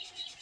you